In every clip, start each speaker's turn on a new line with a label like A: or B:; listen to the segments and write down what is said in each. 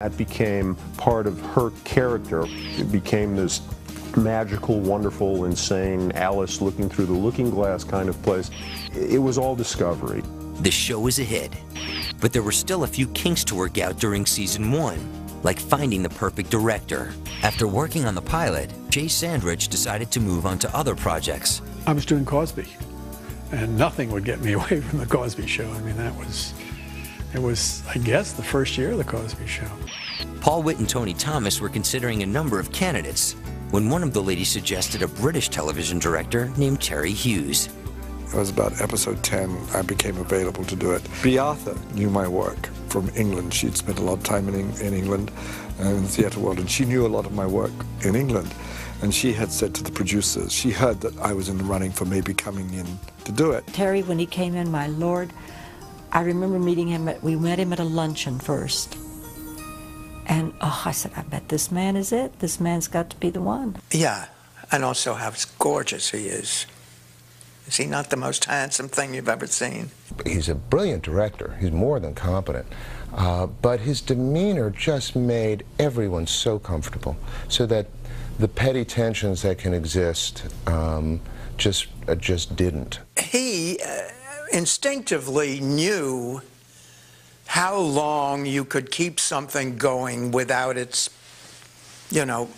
A: That became part of her character. It became this magical, wonderful, insane Alice looking through the looking glass kind of place. It was all discovery.
B: The show was a hit, but there were still a few kinks to work out during season one, like finding the perfect director. After working on the pilot, Jay Sandrich decided to move on to other projects.
C: I was doing Cosby, and nothing would get me away from the Cosby Show. I mean, that was, it was, I guess, the first year of the Cosby Show.
B: Paul Witt and Tony Thomas were considering a number of candidates when one of the ladies suggested a British television director named Terry Hughes.
D: It was about episode 10, I became available to do it. Bea Arthur knew my work from England. She'd spent a lot of time in, in England and in the theatre world, and she knew a lot of my work in England. And she had said to the producers, she heard that I was in the running for maybe coming in to do it.
E: Terry, when he came in, my lord, I remember meeting him, at, we met him at a luncheon first. And oh, I said, I bet this man is it. This man's got to be the one.
F: Yeah, and also how gorgeous he is. Is he not the most handsome thing you've ever seen?
G: He's a brilliant director. He's more than competent. Uh, but his demeanor just made everyone so comfortable, so that the petty tensions that can exist um, just uh, just didn't.
F: He instinctively knew how long you could keep something going without its, you know,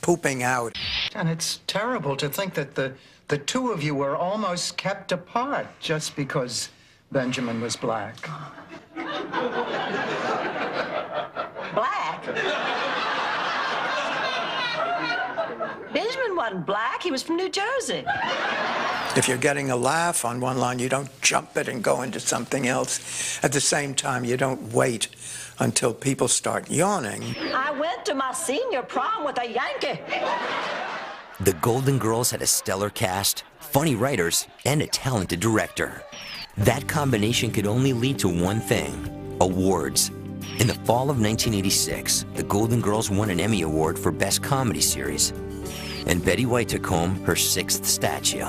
F: pooping out.
H: And it's terrible to think that the the two of you were almost kept apart just because Benjamin was black.
E: Black? Benjamin wasn't black. He was from New Jersey.
F: If you're getting a laugh on one line, you don't jump it and go into something else. At the same time, you don't wait until people start yawning.
E: I went to my senior prom with a Yankee.
B: The Golden Girls had a stellar cast, funny writers, and a talented director. That combination could only lead to one thing awards. In the fall of 1986, the Golden Girls won an Emmy Award for Best Comedy Series, and Betty White took home her sixth statue.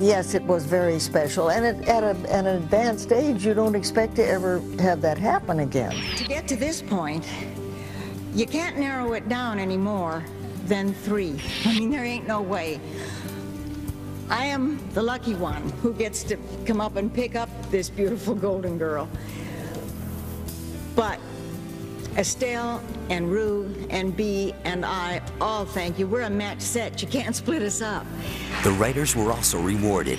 I: Yes, it was very special, and at, at, a, at an advanced age, you don't expect to ever have that happen again.
J: To get to this point, you can't narrow it down anymore than three. I mean, there ain't no way. I am the lucky one who gets to come up and pick up this beautiful golden girl. But Estelle and Rue and Bea and I all thank you. We're a match set. You can't split us up.
B: The writers were also rewarded.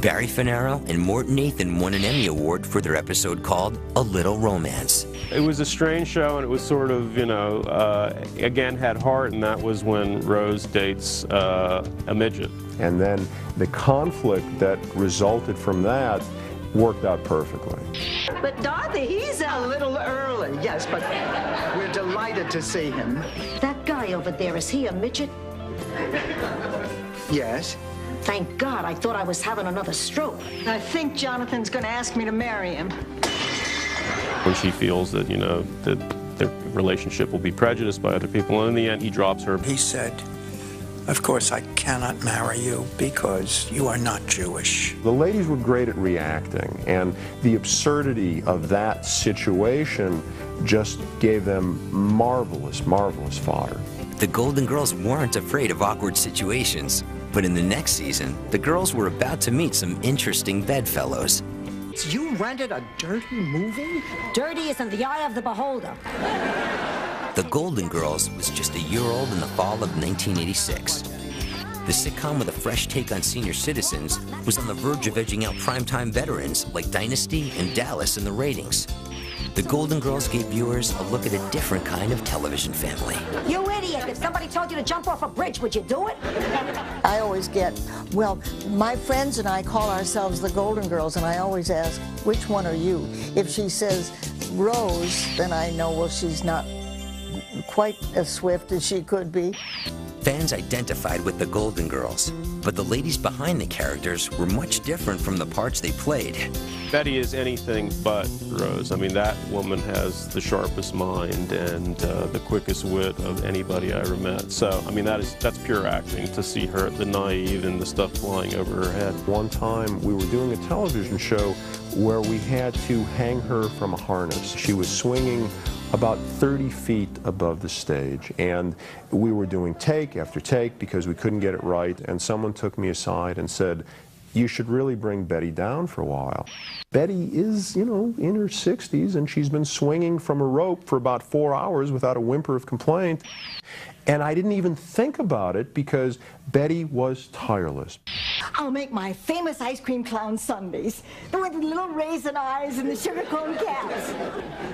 B: Barry Fanaro and Morton Nathan won an Emmy Award for their episode called A Little Romance.
A: It was a strange show, and it was sort of, you know, uh, again had heart, and that was when Rose dates uh, a midget. And then the conflict that resulted from that worked out perfectly.
E: But Dorothy, he's
H: a little early, yes, but we're delighted to see him.
K: That guy over there, is he a midget?
H: Yes.
K: Thank God, I thought I was having another stroke.
J: I think Jonathan's going to ask me to marry him.
A: When she feels that, you know, that their relationship will be prejudiced by other people, and in the end, he drops her.
F: He said, of course, I cannot marry you because you are not Jewish.
A: The ladies were great at reacting, and the absurdity of that situation just gave them marvelous, marvelous fodder.
B: The Golden Girls weren't afraid of awkward situations. But in the next season, the girls were about to meet some interesting bedfellows.
H: You rented a dirty movie?
K: Dirty is in the eye of the beholder.
B: The Golden Girls was just a year old in the fall of 1986. The sitcom with a fresh take on senior citizens was on the verge of edging out primetime veterans like Dynasty and Dallas in the ratings. The Golden Girls gave viewers a look at a different kind of television family.
K: You idiot! If somebody told you to jump off a bridge, would you do it?
I: I always get, well, my friends and I call ourselves the Golden Girls, and I always ask, which one are you? If she says Rose, then I know, well, she's not quite as swift as she could be.
B: Fans identified with the Golden Girls, but the ladies behind the characters were much different from the parts they played.
A: Betty is anything but Rose. I mean, that woman has the sharpest mind and uh, the quickest wit of anybody I ever met. So, I mean, that is that's pure acting to see her, the naive and the stuff flying over her head. One time we were doing a television show where we had to hang her from a harness. She was swinging
L: about 30 feet above the stage. And we were doing take after take because we couldn't get it right. And someone took me aside and said, you should really bring Betty down for a while. Betty is, you know, in her 60s and she's been swinging from a rope for about four hours without a whimper of complaint. And I didn't even think about it because Betty was tireless.
J: I'll make my famous ice cream clown sundaes. The with the little raisin eyes and the sugar cone caps.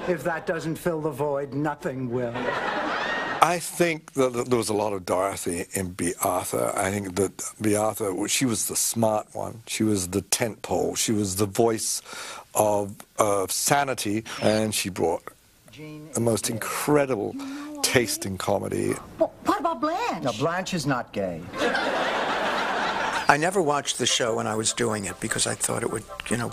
H: If that doesn't fill the void, nothing will.
D: I think that there was a lot of Dorothy in Beata. I think that Beata, she was the smart one. She was the tent pole. She was the voice of, of sanity, and she brought the most incredible taste in comedy.
J: Well, what about Blanche?
H: Now, Blanche is not gay.
F: I never watched the show when I was doing it because I thought it would, you know,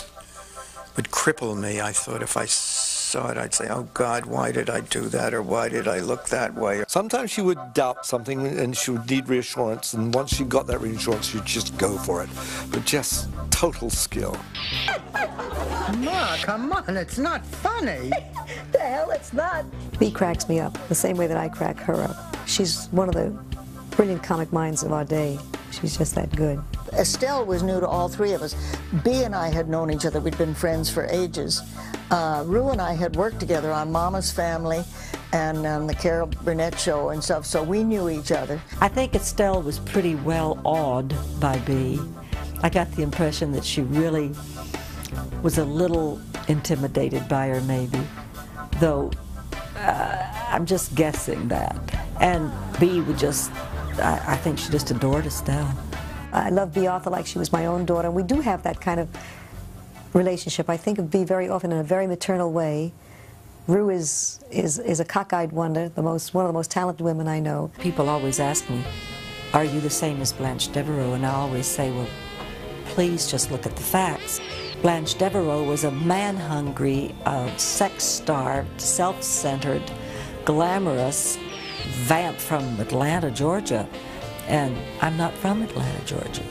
F: would cripple me. I thought if I saw it, I'd say, oh God, why did I do that? Or why did I look that way?
D: Sometimes she would doubt something and she would need reassurance, and once she got that reassurance, she'd just go for it. But just total skill.
H: Ma, come on, it's not funny.
J: the hell, it's not.
M: Bea cracks me up the same way that I crack her up. She's one of the brilliant comic minds of our day. She's just that good.
I: Estelle was new to all three of us. Bea and I had known each other. We'd been friends for ages. Uh, Rue and I had worked together on Mama's Family and on the Carol Burnett show and stuff, so we knew each other.
E: I think Estelle was pretty well awed by Bea. I got the impression that she really was a little intimidated by her, maybe, though uh, I'm just guessing that. And Bea would just, I, I think she just adored Estelle.
M: I love Bea Arthur like she was my own daughter. We do have that kind of relationship. I think of Bea very often in a very maternal way. Rue is, is, is a cockeyed wonder, the most, one of the most talented women I know.
E: People always ask me, are you the same as Blanche Devereaux? And I always say, well, please just look at the facts. Blanche Devereaux was a man-hungry, uh, sex-starved, self-centered, glamorous vamp from Atlanta, Georgia. And I'm not from Atlanta, Georgia.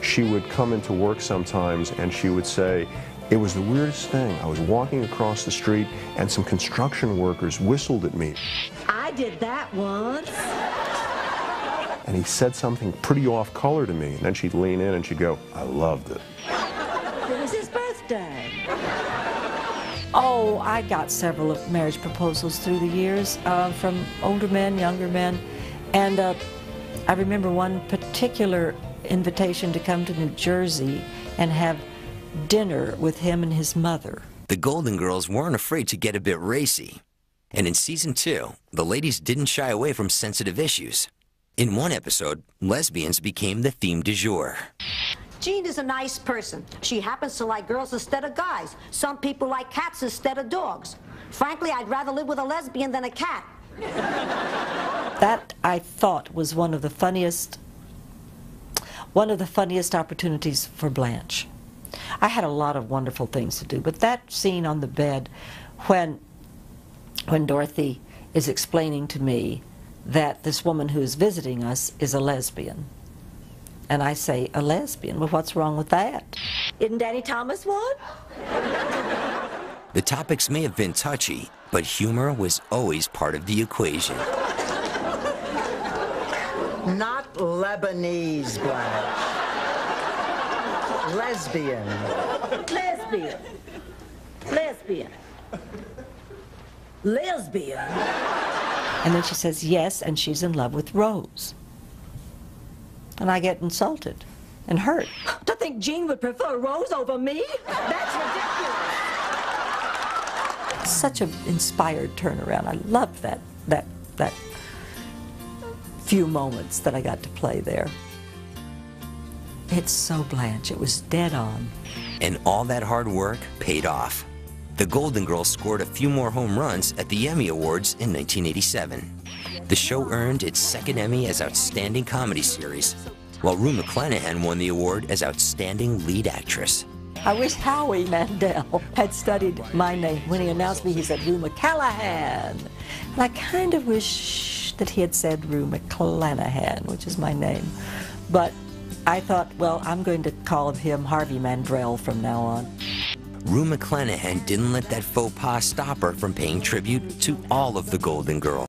L: She would come into work sometimes and she would say, it was the weirdest thing. I was walking across the street and some construction workers whistled at me.
K: I did that once.
L: And he said something pretty off color to me. And then she'd lean in and she'd go, I loved it.
K: It was his birthday.
E: Oh, I got several of marriage proposals through the years uh, from older men, younger men. And uh, I remember one particular invitation to come to New Jersey and have dinner with him and his mother.
B: The Golden Girls weren't afraid to get a bit racy. And in season two, the ladies didn't shy away from sensitive issues. In one episode, lesbians became the theme du jour.
K: Jean is a nice person. She happens to like girls instead of guys. Some people like cats instead of dogs. Frankly, I'd rather live with a lesbian than a cat.
E: That, I thought, was one of the funniest, one of the funniest opportunities for Blanche. I had a lot of wonderful things to do, but that scene on the bed when, when Dorothy is explaining to me that this woman who's visiting us is a lesbian. And I say, a lesbian? Well, what's wrong with that?
K: Isn't Danny Thomas one?
B: The topics may have been touchy, but humor was always part of the equation.
H: Not Lebanese, Blanche. Lesbian.
K: Lesbian. Lesbian. Lesbian.
E: And then she says, yes, and she's in love with Rose. And I get insulted and hurt.
K: To think Jean would prefer Rose over me? That's ridiculous.
E: Such an inspired turnaround. I loved that, that, that few moments that I got to play there. It's so Blanche. It was dead on.
B: And all that hard work paid off. The Golden Girls scored a few more home runs at the Emmy Awards in 1987. The show earned its second Emmy as Outstanding Comedy Series, while Rue McClanahan won the award as Outstanding Lead Actress.
E: I wish Howie Mandel had studied my name. When he announced me, he said Rue McCallahan. And I kind of wish that he had said Rue McClanahan, which is my name. But I thought, well, I'm going to call him Harvey Mandrell from now on.
B: Rue McClanahan didn't let that faux pas stop her from paying tribute to all of the Golden Girls.